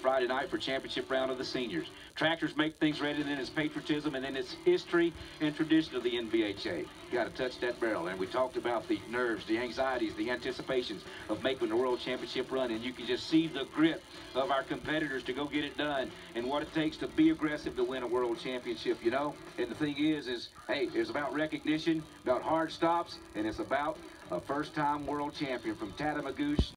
Friday night for championship round of the seniors. Tractors make things ready, then it's patriotism, and in it's history and tradition of the NBHA. Got to touch that barrel. And we talked about the nerves, the anxieties, the anticipations of making the World Championship run, and you can just see the grit of our competitors to go get it done and what it takes to be aggressive to win a World Championship, you know? And the thing is, is, hey, it's about recognition, about hard stops, and it's about a first-time world champion from Tatamagouche